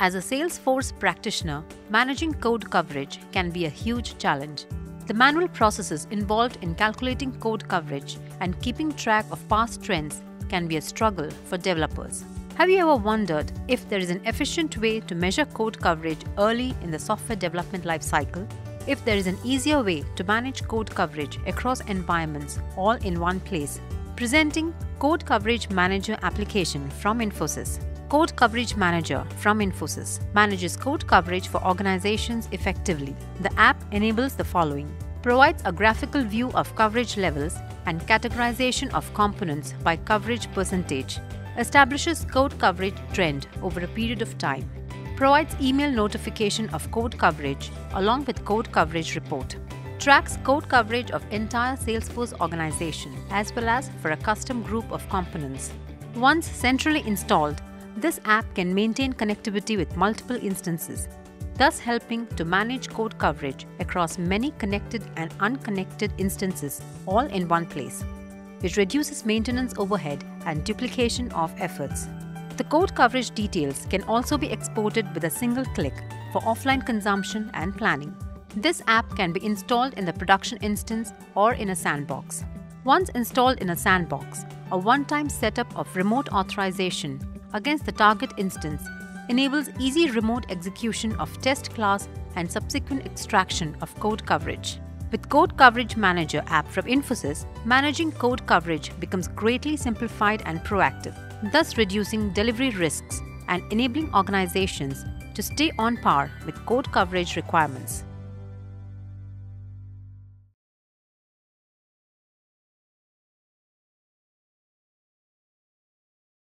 As a Salesforce practitioner, managing code coverage can be a huge challenge. The manual processes involved in calculating code coverage and keeping track of past trends can be a struggle for developers. Have you ever wondered if there is an efficient way to measure code coverage early in the software development lifecycle? If there is an easier way to manage code coverage across environments all in one place? Presenting Code Coverage Manager application from Infosys. Code Coverage Manager from Infosys manages code coverage for organizations effectively. The app enables the following provides a graphical view of coverage levels and categorization of components by coverage percentage, establishes code coverage trend over a period of time, provides email notification of code coverage along with code coverage report, tracks code coverage of entire Salesforce organization as well as for a custom group of components. Once centrally installed, this app can maintain connectivity with multiple instances, thus helping to manage code coverage across many connected and unconnected instances all in one place, which reduces maintenance overhead and duplication of efforts. The code coverage details can also be exported with a single click for offline consumption and planning. This app can be installed in the production instance or in a sandbox. Once installed in a sandbox, a one time setup of remote authorization against the target instance enables easy remote execution of test class and subsequent extraction of code coverage. With Code Coverage Manager app from Infosys, managing code coverage becomes greatly simplified and proactive, thus reducing delivery risks and enabling organizations to stay on par with code coverage requirements.